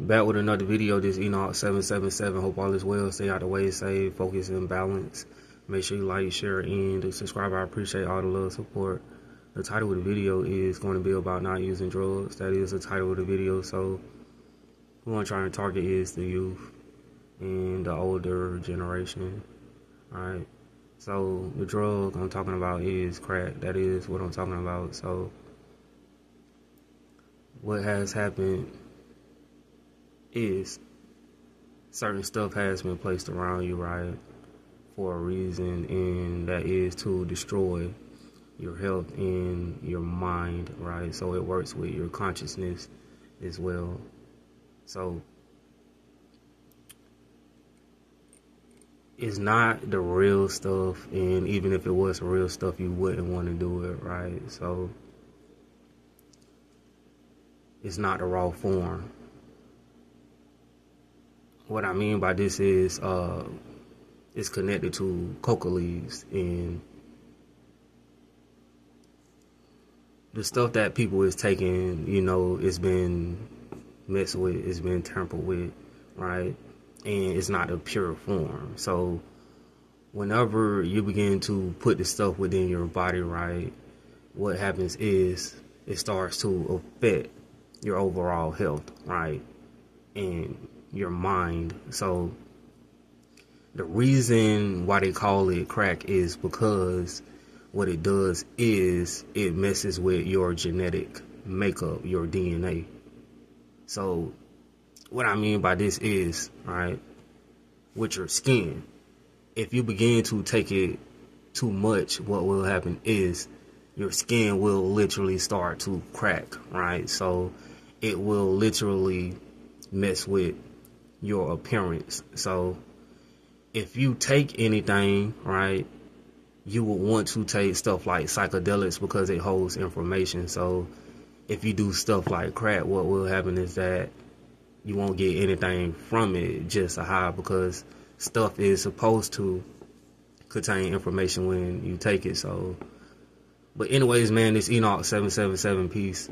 back with another video. This Enoch 777. Hope all is well. Stay out the way, safe, focus, and balance. Make sure you like, share, and subscribe. I appreciate all the love, support. The title of the video is going to be about not using drugs. That is the title of the video. So, who I'm trying to target is the youth and the older generation. Alright. So, the drug I'm talking about is crack. That is what I'm talking about. So, what has happened is certain stuff has been placed around you, right, for a reason, and that is to destroy your health and your mind, right? So it works with your consciousness as well. So it's not the real stuff, and even if it was real stuff, you wouldn't want to do it, right? So it's not the raw form. What I mean by this is uh, it's connected to coca leaves and the stuff that people is taking, you know, it's been messed with, it's been tampered with, right? And it's not a pure form. So whenever you begin to put the stuff within your body, right, what happens is it starts to affect your overall health, right? And your mind. So the reason why they call it crack is because what it does is it messes with your genetic makeup, your DNA. So what I mean by this is, right, with your skin, if you begin to take it too much, what will happen is your skin will literally start to crack, right? So it will literally mess with your appearance. So if you take anything, right, you will want to take stuff like psychedelics because it holds information. So if you do stuff like crack, what will happen is that you won't get anything from it, just a high because stuff is supposed to contain information when you take it. So, but anyways, man, this Enoch 777 peace.